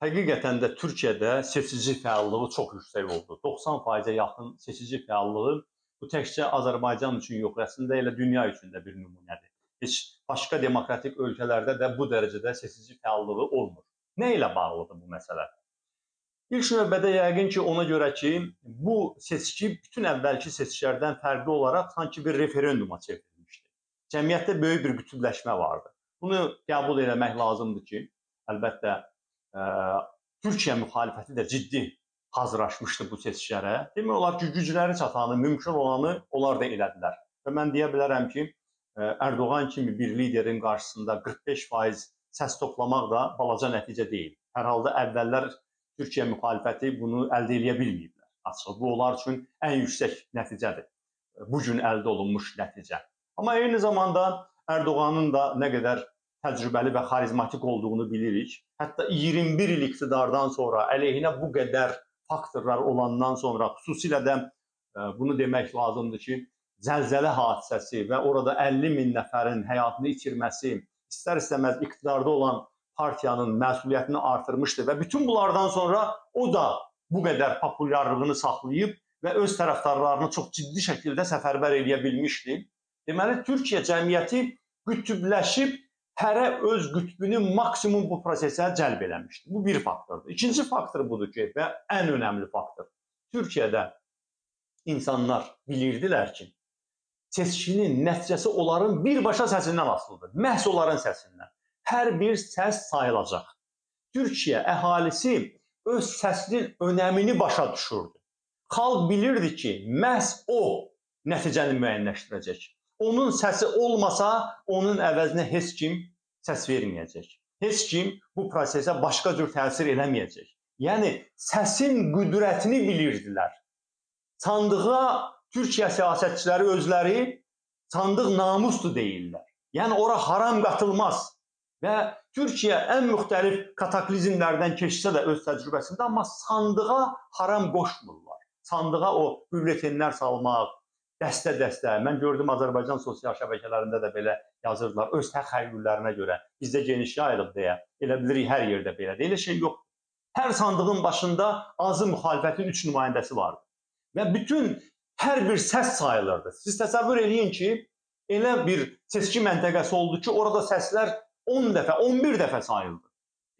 Həqiqətən də Türkiyədə seçici fəallığı çox yüksək oldu. 90%-ə yaxın seçici fəallığı bu təkcə Azərbaycan üçün yox, əslində elə dünya üçün də bir nümunədir. Heç başqa demokratik ölkələrdə də bu dərəcədə seçici fəallığı olmur. Nə ilə bağlıdır bu məsələ? İlk növbədə yəqin ki, ona görə ki, bu seçki bütün əvvəlki seçkilərdən fərqli olaraq sanki bir referenduma çevrilmişdi. Cəmiyyətdə böyük bir qütubləşmə vardı. Bunu qəbul etmək lazımdır ki, əlbəttə Türkiyə müxalifəti də ciddi hazırlaşmışdı bu seçkilərə. Demək olar ki, gücləri çatanı, mümkün olanı onlar da elədilər. Və mən deyə bilərəm ki, Ərdoğan kimi bir liderin qarşısında 45% səs toplamaq da balaca nəticə deyil. Hər halda əvvəllər Türkiyə müxalifəti bunu əldə edə bilməyiblər. Açıq bu onlar üçün ən yüksək nəticədir. Bu gün əldə olunmuş nəticə. Amma eyni zamanda Ərdoğanın da nə qədər təcrübəli və xarizmatik olduğunu bilirik. Hətta 21 il iqtidardan sonra əleyhinə bu qədər faktorlar olandan sonra xüsusilə də e, bunu demək lazımdır ki, zəlzələ hadisəsi və orada 50 min nəfərin həyatını itirməsi istər-istəməz iqtidarda olan partiyanın məsuliyyətini artırmışdı və bütün bunlardan sonra o da bu qədər populyarlığını saxlayıb və öz tərəfdarlarını çox ciddi şəkildə səfərbər edə bilmişdi. Deməli Türkiyə cəmiyyəti qütübləşib hərə öz qütbünü maksimum bu prosesə cəlb eləmişdi. Bu bir faktordur. İkinci faktor budur ki, və ən önəmli faktor. Türkiyədə insanlar bilirdilər ki, seçkinin nəticəsi onların birbaşa səsindən asılıdır. Məhz onların səsindən. Hər bir səs sayılacaq. Türkiyə əhalisi öz səsinin önəmini başa düşürdü. Xalq bilirdi ki, məhz o nəticəni müəyyənləşdirəcək. Onun səsi olmasa, onun əvəzinə heç kim səs verməyəcək. Heç kim bu prosesə başqa cür təsir eləməyəcək. Yəni səsin qüdrətini bilirdilər. Sandığa Türkiyə siyasətçiləri özləri sandıq namusdur deyirlər. Yəni ora haram qatılmaz. Və Türkiyə ən müxtəlif kataklizmlərdən keçsə də öz təcrübəsində amma sandığa haram qoşmurlar. Sandığa o bülletenlər salmaq, dəstə-dəstə. Mən gördüm Azərbaycan sosial şəbəkələrində də belə yazırdılar. Öz təxəyyüllərinə görə bizdə geniş yayılıb deyə. Elə bilirik hər yerdə belədir. Elə şey yox. Hər sandığın başında azı müxalifətin 3 nümayəndəsi vardı. Və bütün hər bir səs sayılırdı. Siz təsəvvür eləyin ki, elə bir seçki məntəqəsi oldu ki, orada səslər 10 dəfə, 11 dəfə sayıldı.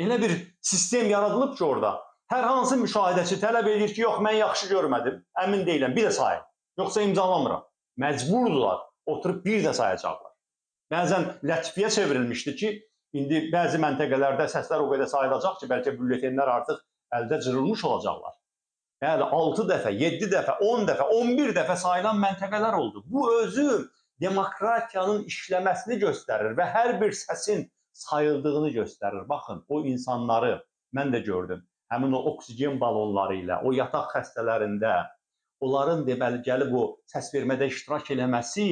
Elə bir sistem yaradılıb ki, orada hər hansı müşahidəçi tələb edir ki, yox mən yaxşı görmədim, əmin deyiləm, bir də sayın. Yoxsa imzalamıram. Məcburdular oturub bir də sayacaqlar. Bəzən lətifəyə çevrilmişdi ki, indi bəzi məntəqələrdə səslər o qədər sayılacaq ki, bəlkə bülletenlər artıq əldə cırılmış olacaqlar. Yəni 6 dəfə, 7 dəfə, 10 dəfə, 11 dəfə sayılan məntəqələr oldu. Bu özü demokratiyanın işləməsini göstərir və hər bir səsin sayıldığını göstərir. Baxın, o insanları mən də gördüm. Həmin o oksigen balonları ilə, o yataq xəstələrində, onların deməli gəlib o səs vermədə iştirak eləməsi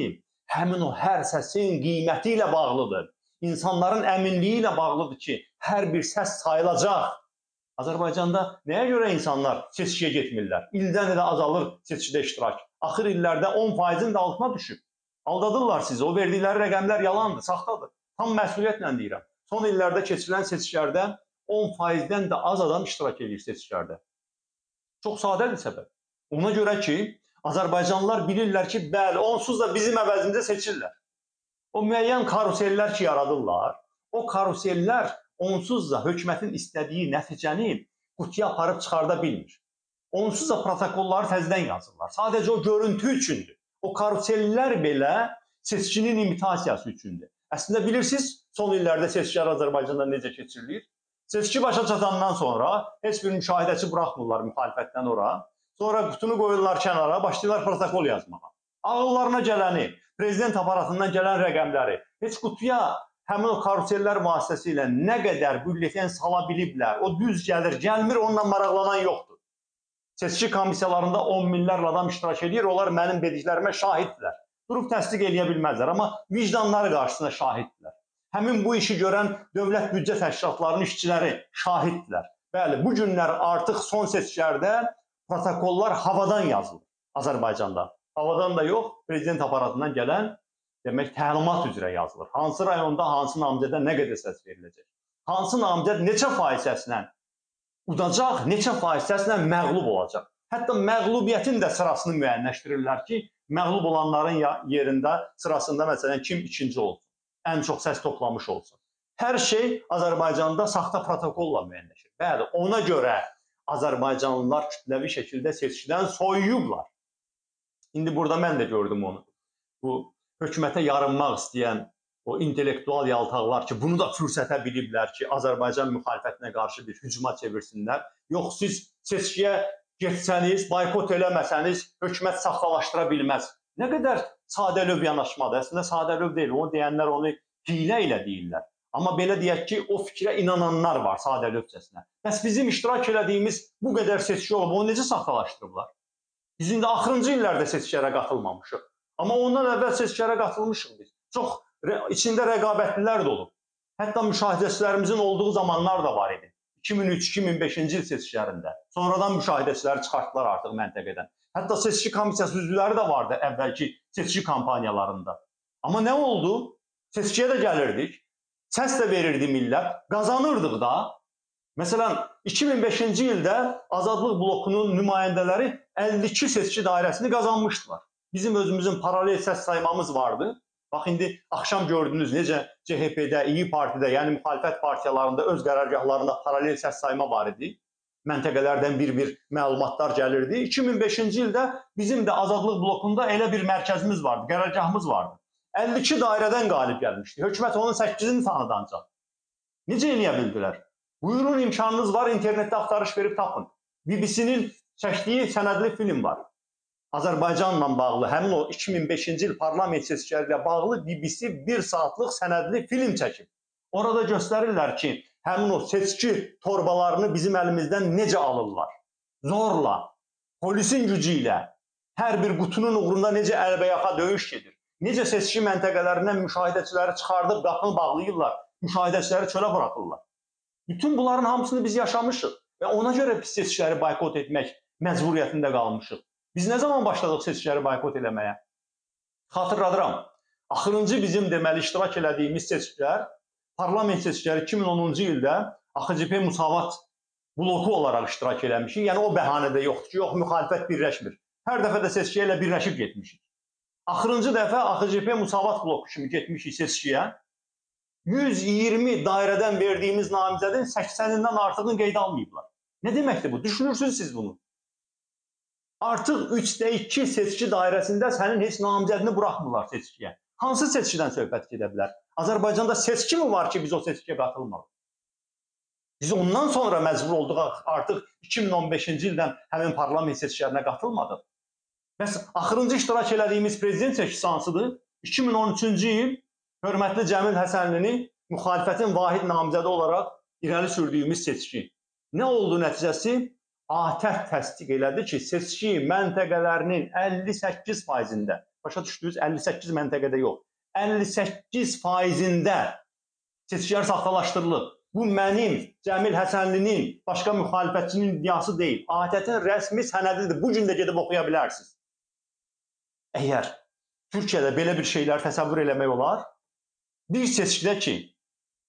həmin o hər səsin qiyməti ilə bağlıdır. İnsanların əminliyi ilə bağlıdır ki, hər bir səs sayılacaq. Azərbaycanda nəyə görə insanlar seçkiyə getmirlər? İldən ilə azalır seçkidə iştirak. Axır illərdə 10%-in də altına düşüb. Aldadırlar sizi. O verdikləri rəqəmlər yalandır, saxtadır. Tam məsuliyyətlə deyirəm. Son illərdə keçirilən seçkilərdə 10%-dən də az adam iştirak edir seçkilərdə. Çox sadədir səbəb. Ona görə ki, Azərbaycanlılar bilirlər ki, bəli, onsuz da bizim əvəzimizə seçirlər. O müəyyən karusellər ki, yaradırlar, o karusellər onsuz da hökumətin istədiyi nəticəni qutuya aparıb çıxarda bilmir. Onsuz da protokolları təzədən yazırlar. Sadəcə o görüntü üçündür. O karusellər belə seçkinin imitasiyası üçündür. Əslində bilirsiniz, son illərdə seçkilər Azərbaycanda necə keçirilir? Seçki başa çatandan sonra heç bir müşahidəçi buraxmırlar müxalifətdən ora. Sonra qutunu qoyurlar kənara, başlayırlar protokol yazmağa. Ağıllarına gələni, prezident aparatından gələn rəqəmləri heç qutuya həmin o karusellər vasitəsilə nə qədər bülleten sala biliblər, o düz gəlir, gəlmir, onunla maraqlanan yoxdur. Seçki komissiyalarında 10 minlərlə adam iştirak edir, onlar mənim dediklərimə şahiddirlər. Durub təsdiq eləyə bilməzlər, amma vicdanları qarşısında şahiddirlər. Həmin bu işi görən dövlət büdcə təşkilatlarının işçiləri şahiddirlər. Bəli, bu günlər artıq son seçkilərdə protokollar havadan yazılır Azərbaycanda. Havadan da yox, prezident aparatından gələn demək təlimat üzrə yazılır. Hansı rayonda hansı namizədə nə qədər səs veriləcək? Hansı namizəd neçə faiz səslə udacaq, neçə faiz səslə məğlub olacaq. Hətta məğlubiyyətin də sırasını müəyyənləşdirirlər ki, məğlub olanların yerində sırasında məsələn kim ikinci olsun, ən çox səs toplamış olsun. Hər şey Azərbaycanda saxta protokolla müəyyənləşir. Bəli, ona görə Azərbaycanlılar kütləvi şəkildə seçkidən soyuyublar. İndi burada mən də gördüm onu. Bu hökumətə yarınmaq istəyən o intellektual yaltaqlar ki, bunu da fürsətə biliblər ki, Azərbaycan müxalifətinə qarşı bir hücuma çevirsinlər. Yox, siz seçkiyə getsəniz, boykot eləməsəniz, hökumət saxtalaşdıra bilməz. Nə qədər sadəlöv yanaşmadır. Əslində sadəlöv deyil. Onu deyənlər onu hiylə ilə deyirlər. Amma belə deyək ki, o fikrə inananlar var sadəlövhcəsinə. Bəs bizim iştirak elədiyimiz bu qədər seçki olub, onu necə saxtalaşdırıblar? Biz indi axırıncı illərdə seçkilərə qatılmamışıq. Amma ondan əvvəl seçkilərə qatılmışıq biz. Çox içində rəqabətlilər də olub. Hətta müşahidəçilərimizin olduğu zamanlar da var idi. 2003-2005-ci il seçkilərində. Sonradan müşahidəçiləri çıxartdılar artıq məntəqədən. Hətta seçki komissiyası üzvləri də vardı əvvəlki seçki kampaniyalarında. Amma nə oldu? Seçkiyə də gəlirdik. Səs də verirdi millət, qazanırdıq da. Məsələn, 2005-ci ildə Azadlıq blokunun nümayəndələri 52 seçki dairəsini qazanmışdılar. Bizim özümüzün paralel səs saymamız vardı. Bax indi axşam gördünüz necə CHP-də, İyi Partidə, yəni müxalifət partiyalarında öz qərargahlarında paralel səs sayma var idi. Məntəqələrdən bir-bir məlumatlar gəlirdi. 2005-ci ildə bizim də Azadlıq blokunda elə bir mərkəzimiz vardı, qərargahımız vardı. 52 dairədən qalib gəlmişdi. Hökumət onun 8-ini tanıdı ancaq. Necə eləyə bildilər? Buyurun imkanınız var, internetdə axtarış verib tapın. BBC-nin çəkdiyi sənədli film var. Azərbaycanla bağlı, həmin o 2005-ci il parlament seçkiləri ilə bağlı BBC 1 saatlıq sənədli film çəkib. Orada göstərirlər ki, həmin o seçki torbalarını bizim əlimizdən necə alırlar? Zorla, polisin gücü ilə, hər bir qutunun uğrunda necə əlbəyaxa döyüş gedir. Necə seçki məntəqələrindən müşahidəçiləri çıxardıb qapını bağlayırlar, müşahidəçiləri çölə buraxırlar. Bütün bunların hamısını biz yaşamışıq və ona görə biz seçkiləri boykot etmək məcburiyyətində qalmışıq. Biz nə zaman başladıq seçkiləri boykot eləməyə? Xatırladıram. Axırıncı bizim deməli iştirak elədiyimiz seçkilər parlament seçkiləri 2010-cu ildə AXCP Musavat bloku olaraq iştirak eləmişik. Yəni o bəhanədə yoxdur ki, yox müxalifət birləşmir. Hər dəfə də seçkiyə ilə birləşib getmişik. Axırıncı dəfə AXCP Musavat bloku kimi getmişik seçkiyə. 120 dairədən verdiyimiz namizədin 80-dən artığını qeydə almayıblar. Nə deməkdir bu? Düşünürsünüz siz bunu? Artıq 3də 2 seçki dairəsində sənin heç namizədini buraxmırlar seçkiyə. Hansı seçkidən söhbət gedə bilər? Azərbaycanda seçki mi var ki, biz o seçkiyə qatılmalıyıq? Biz ondan sonra məcbur olduq artıq 2015-ci ildən həmin parlament seçkilərinə qatılmadıq. Bəs axırıncı iştirak elədiyimiz prezident seçkisi hansıdır? 2013-cü il hörmətli Cəmil Həsənlini müxalifətin vahid namizədi olaraq irəli sürdüyümüz seçki. Nə oldu nəticəsi? ATƏT təsdiq elədi ki, seçki məntəqələrinin 58 faizində, başa düşdünüz, 58 məntəqədə yox, 58 faizində seçkilər saxtalaşdırılıb. Bu mənim, Cəmil Həsənlinin, başqa müxalifətçinin iddiası deyil. ATƏT-in rəsmi sənədidir. Bu gün də gedib oxuya bilərsiniz. Əgər Türkiyədə belə bir şeylər təsəvvür eləmək olar, bir seçkidə ki,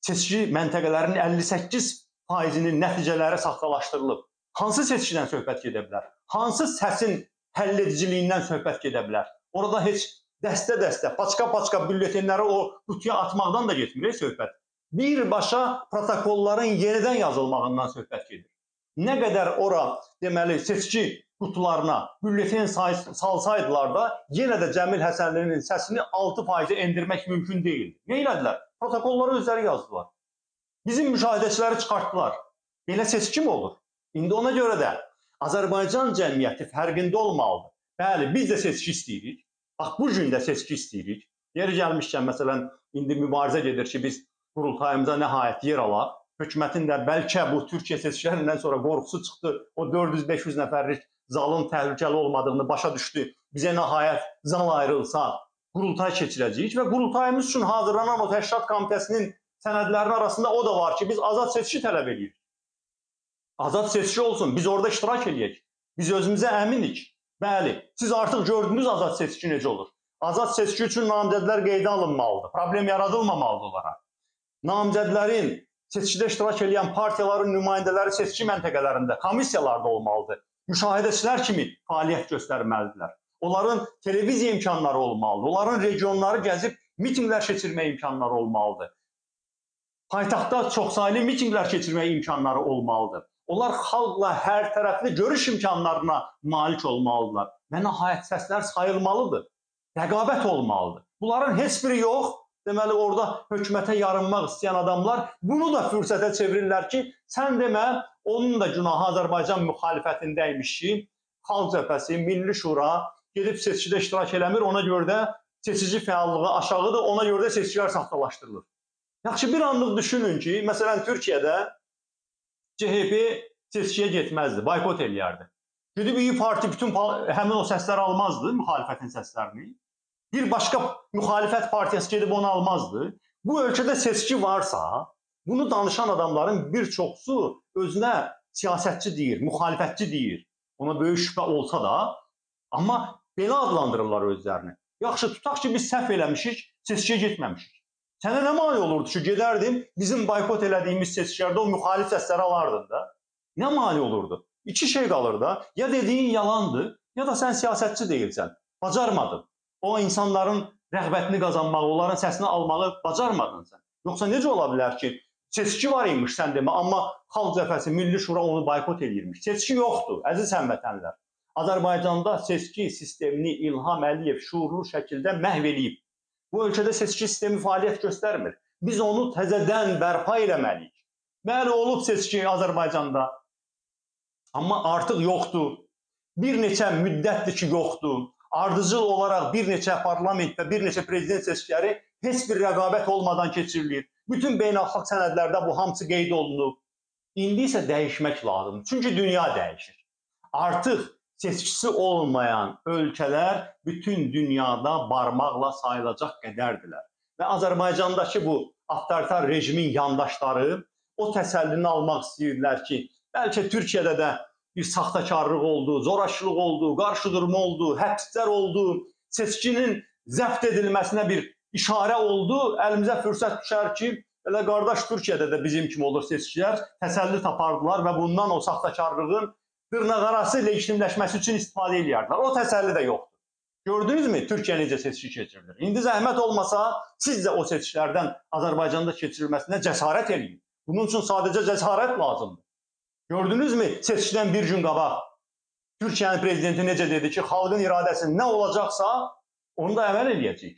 seçki məntəqələrinin 58 faizinin nəticələri saxtalaşdırılıb, hansı seçkidən söhbət gedə bilər? Hansı səsin həllediciliyindən söhbət gedə bilər? Orada heç dəstə-dəstə, paçka-paçka bülletenləri o qutuya atmaqdan da getmir söhbət. Birbaşa protokolların yenidən yazılmağından söhbət gedir. Nə qədər ora deməli seçki qutularına bülleten salsaydılar da yenə də Cəmil Həsənlinin səsini 6%-ə endirmək mümkün deyildi. Nə elədilər? Protokolları özləri yazdılar. Bizim müşahidəçiləri çıxartdılar. Belə seçki mi olur? İndi ona görə də Azərbaycan cəmiyyəti fərqində olmalıdır. Bəli, biz də seçki istəyirik. Bax bu gün də seçki istəyirik. Yeri gəlmişkən məsələn indi mübarizə gedir ki, biz qurultayımıza nəhayət yer alaq. Hökumətin də bəlkə bu Türkiyə seçkilərindən sonra qorxusu çıxdı. O 400-500 nəfərlik zalın təhlükəli olmadığını başa düşdü. Bizə nəhayət zal ayrılsa, qurultay keçirəcəyik və qurultayımız üçün hazırlanan o təşkilat komitəsinin sənədlərinin arasında o da var ki, biz azad seçki tələb edirik. Azad seçki olsun, biz orada iştirak eləyək. Biz özümüzə əminik. Bəli, siz artıq gördünüz azad seçki necə olur. Azad seçki üçün namizədlər qeydə alınmalıdır. Problem yaradılmamalıdır onlara. Namizədlərin seçkidə iştirak edən partiyaların nümayəndələri seçki məntəqələrində, komissiyalarda olmalıdır. Müşahidəçilər kimi fəaliyyət göstərməlidirlər. Onların televiziya imkanları olmalıdır. Onların regionları gəzib mitinqlər keçirmək imkanları olmalıdır. Paytaxtda çoxsaylı mitinqlər keçirmək imkanları olmalıdır. Onlar xalqla hər tərəfli görüş imkanlarına malik olmalıdırlar və nəhayət səslər sayılmalıdır. Rəqabət olmalıdır. Bunların heç biri yox. Deməli orada hökumətə yarınmaq istəyən adamlar bunu da fürsətə çevirirlər ki, sən demə onun da günahı Azərbaycan müxalifətindəymiş ki, Xalq Cəbhəsi, Milli Şura gedib seçkidə iştirak eləmir, ona görə də seçici fəallığı aşağıdır, ona görə də seçkilər saxtalaşdırılır. Yaxşı bir anlıq düşünün ki, məsələn Türkiyədə CHP seçkiyə getməzdi, boykot eləyərdi. Gedib İyi Parti bütün həmin o səsləri almazdı, müxalifətin səslərini. Bir başqa müxalifət partiyası gedib onu almazdı. Bu ölkədə seçki varsa, bunu danışan adamların bir çoxusu özünə siyasətçi deyir, müxalifətçi deyir. Ona böyük şübhə olsa da, amma belə adlandırırlar özlərini. Yaxşı, tutaq ki, biz səhv eləmişik, seçkiyə getməmişik. Sənə nə mane olurdu ki, gedərdin, bizim boykot elədiyimiz seçkilərdə o müxalif səsləri alardın da. Nə mane olurdu? İki şey qalır da. Ya dediyin yalandır, ya da sən siyasətçi deyilsən. Bacarmadın. O insanların rəğbətini qazanmağı, onların səsini almağı bacarmadın sən. Yoxsa necə ola bilər ki, seçki var imiş sən demə, amma Xalq Cəbhəsi, Milli Şura onu boykot eləyirmiş. Seçki yoxdur, əziz həmvətənlər. Azərbaycanda seçki sistemini İlham Əliyev şuurlu şəkildə məhv eləyib. Bu ölkədə seçki sistemi fəaliyyət göstərmir. Biz onu təzədən bərpa eləməliyik. Bəli, olub seçki Azərbaycanda. Amma artıq yoxdur. Bir neçə müddətdir ki, yoxdur. Ardıcıl olaraq bir neçə parlament və bir neçə prezident seçkiləri heç bir rəqabət olmadan keçirilir. Bütün beynəlxalq sənədlərdə bu hamısı qeyd olunub. İndi isə dəyişmək lazımdır. Çünki dünya dəyişir. Artıq seçkisi olmayan ölkələr bütün dünyada barmaqla sayılacaq qədərdilər. Və Azərbaycandakı bu avtoritar rejimin yandaşları o təsəllini almaq istəyirlər ki, bəlkə Türkiyədə də bir saxtakarlıq oldu, zorakılıq oldu, qarşıdurma oldu, həbslər oldu, seçkinin zəbt edilməsinə bir işarə oldu. Əlimizə fürsət düşər ki, elə qardaş Türkiyədə də bizim kimi olur seçkilər, təsəlli tapardılar və bundan o saxtakarlığın dırnaqarası legitimləşməsi üçün istifadə edirdilər. O təsəlli də yoxdur. Gördünüzmü Türkiyə necə seçki keçirilir? İndi zəhmət olmasa siz də o seçkilərdən Azərbaycanda keçirilməsinə cəsarət eləyin. Bunun üçün sadəcə cəsarət lazımdır. Gördünüzmü seçkidən bir gün qabaq Türkiyənin prezidenti necə dedi ki, xalqın iradəsi nə olacaqsa onu da əməl eləyəcək.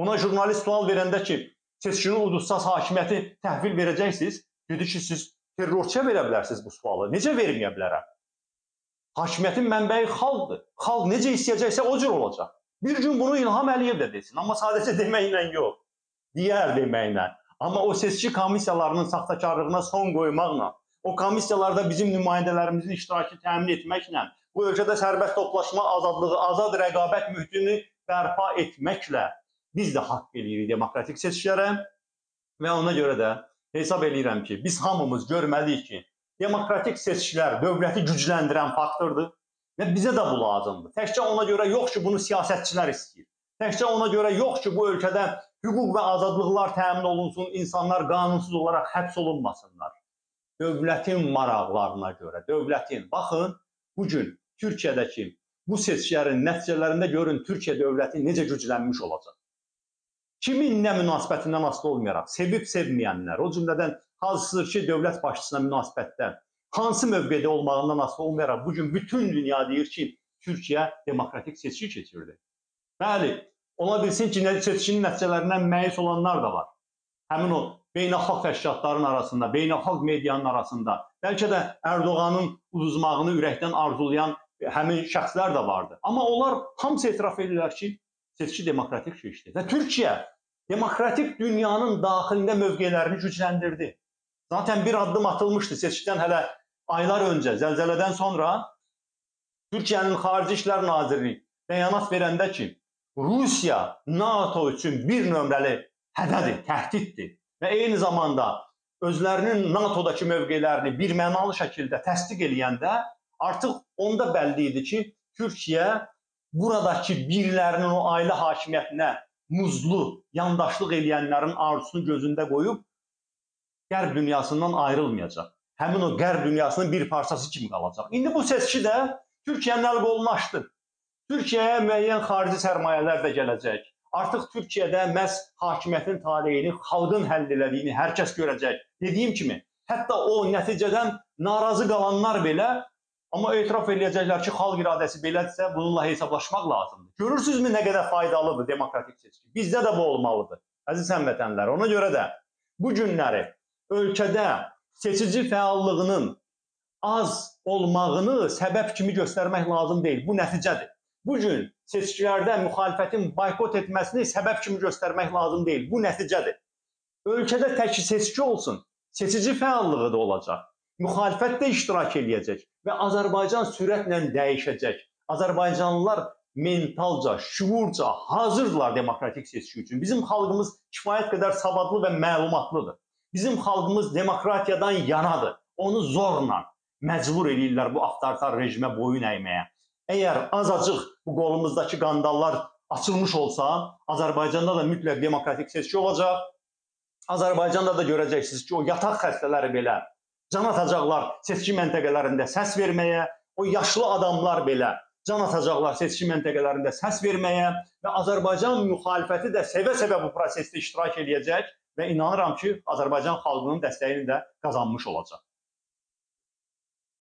Ona jurnalist sual verəndə ki, seçkini udutsaz hakimiyyəti təhvil verəcəksiniz, dedi ki, siz terrorçuya verə bilərsiniz bu sualı. Necə verməyə bilərəm? Hakimiyyətin mənbəyi xalqdır. Xalq necə istəyəcəksə o cür olacaq. Bir gün bunu İlham Əliyev də desin, amma sadəcə deməklə yox. Deyər deməklə. Amma o seçki komissiyalarının saxtakarlığına son qoymaqla, o komissiyalarda bizim nümayəndələrimizin iştirakı təmin etməklə, bu ölkədə sərbəst toplaşma azadlığı, azad rəqabət mühitini bərpa etməklə biz də haqq eləyirik demokratik seçkilərə və ona görə də hesab eləyirəm ki, biz hamımız görməliyik ki, demokratik seçkilər dövləti gücləndirən faktordur və bizə də bu lazımdır. Təkcə ona görə yox ki, bunu siyasətçilər istəyir. Təkcə ona görə yox ki, bu ölkədə hüquq və azadlıqlar təmin olunsun, insanlar qanunsuz olaraq həbs olunmasınlar. Dövlətin maraqlarına görə, dövlətin. Baxın, bu gün Türkiyədəki bu seçkilərin nəticələrində görün Türkiyə dövləti necə güclənmiş olacaq. Kimin nə münasibətindən asılı olmayaraq, sevib sevməyənlər, o cümlədən hazırsızdır ki, dövlət başçısına münasibətdə hansı mövqedə olmağından asılı olmayaraq bu gün bütün dünya deyir ki, Türkiyə demokratik seçki keçirdi. Bəli, ola bilsin ki, seçkinin nəticələrindən məyus olanlar da var. Həmin o beynəlxalq təşkilatların arasında, beynəlxalq medianın arasında, bəlkə də Ərdoğanın uduzmağını ürəkdən arzulayan həmin şəxslər də vardı. Amma onlar hamısı etiraf edirlər ki, seçki demokratik keçdi. Və Türkiyə demokratik dünyanın daxilində mövqelərini gücləndirdi. Zaten bir addım atılmıştı seçkidən hələ aylar öncə, zəlzələdən sonra Türkiyənin Xarici İşlər Nazirliyi bəyanat verəndə ki, Rusiya NATO üçün bir nömrəli hədədir, təhdiddir və eyni zamanda özlərinin NATO-dakı mövqelərini bir mənalı şəkildə təsdiq eləyəndə artıq onda bəlli idi ki, Türkiyə buradakı birlərinin o ailə hakimiyyətinə muzlu yandaşlıq eləyənlərin arzusunu gözündə qoyub qərb dünyasından ayrılmayacaq. Həmin o qərb dünyasının bir parçası kimi qalacaq. İndi bu seçki də Türkiyənin əl qolunu açdı. Türkiyəyə müəyyən xarici sərmayələr də gələcək. Artıq Türkiyədə məhz hakimiyyətin taleyini xalqın həll elədiyini hər kəs görəcək. Dediyim kimi, hətta o nəticədən narazı qalanlar belə amma etiraf eləyəcəklər ki, xalq iradəsi belədirsə, bununla hesablaşmaq lazımdır. Görürsünüzmü nə qədər faydalıdır demokratik seçki? Bizdə də bu olmalıdır. Əziz həmvətənlər, ona görə də bu günləri ölkədə seçici fəallığının az olmağını səbəb kimi göstərmək lazım deyil. Bu nəticədir. Bu gün seçkilərdə müxalifətin boykot etməsini səbəb kimi göstərmək lazım deyil. Bu nəticədir. Ölkədə tək seçki olsun, seçici fəallığı da olacaq. Müxalifət də iştirak eləyəcək və Azərbaycan sürətlə dəyişəcək. Azərbaycanlılar mentalca, şuurca hazırdılar demokratik seçki üçün. Bizim xalqımız kifayət qədər savadlı və məlumatlıdır. Bizim xalqımız demokratiyadan yanadır. Onu zorla məcbur eləyirlər bu avtoritar rejimə boyun əyməyə. Əgər azacıq bu qolumuzdakı qandallar açılmış olsa, Azərbaycanda da mütləq demokratik seçki olacaq. Azərbaycanda da görəcəksiniz ki, o yataq xəstələri belə can atacaqlar seçki məntəqələrində səs verməyə, o yaşlı adamlar belə can atacaqlar seçki məntəqələrində səs verməyə və Azərbaycan müxalifəti də sevə-sevə bu prosesdə iştirak eləyəcək və inanıram ki, Azərbaycan xalqının dəstəyini də qazanmış olacaq.